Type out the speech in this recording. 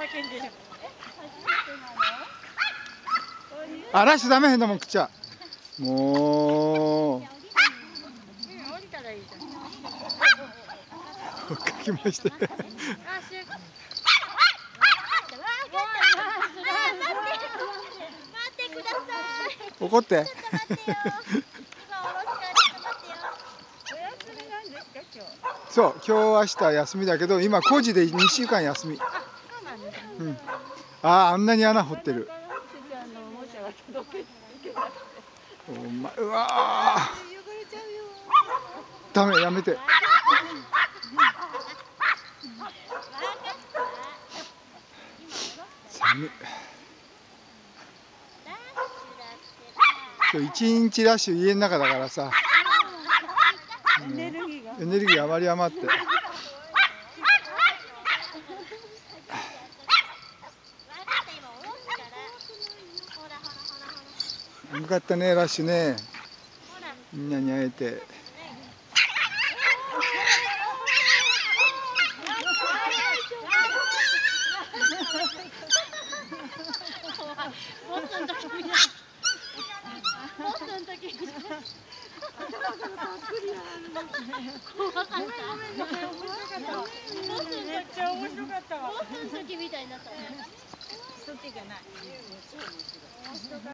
叫んでる。あラッシュダメ変なもん食っちゃうもう。追っかけまし。怒って。そう今日明日休みだけど今工事で2週間休みなんですね。うんあああんなに穴掘ってるお前うわ。ダメやめて寒い今日一日ラッシュ家の中だからさエネルギーが。エネルギーあまり余ってよかったねラッシュねみんなに会えてめっちゃ面白かったわ。みたいになったね。そっちじゃない。